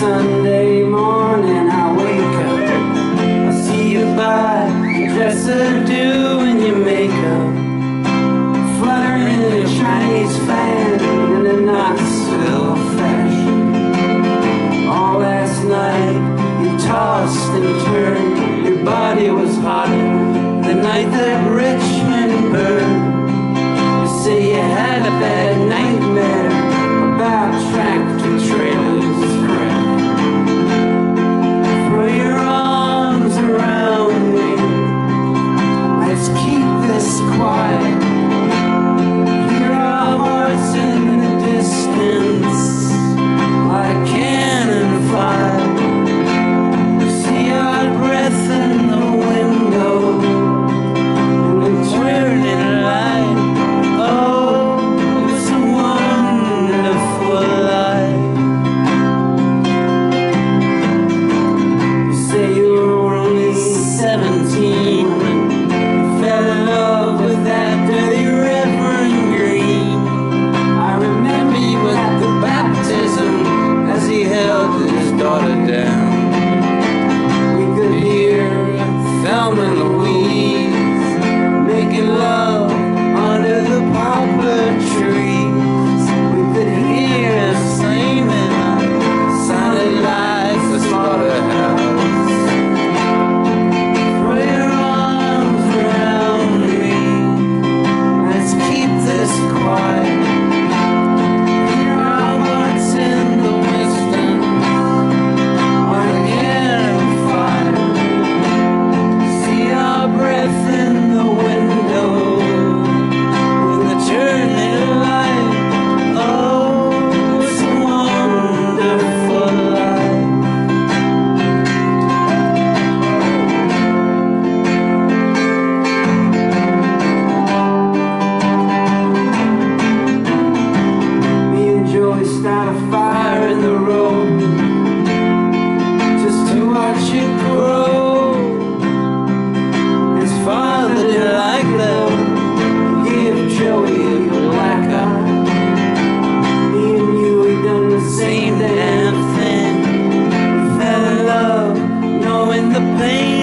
Sunday morning I wake up. I see you by your dresser do and your makeup. Fluttering in a Chinese fan in a Knoxville fashion. All last night you tossed and turned. Your body was hotter the night that Richmond burned You say you had a bad night. pain